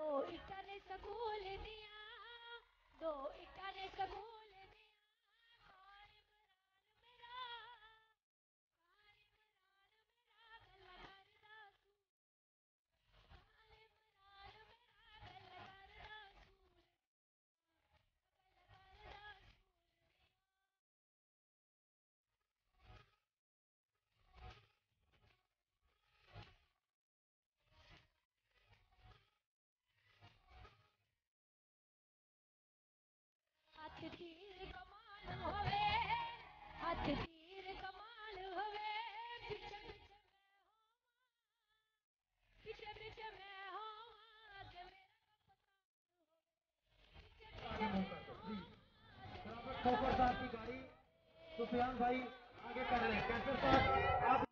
Oh. की। गाड़ी सुफियान भाई आगे कर रहे हैं। कैसे साहब आप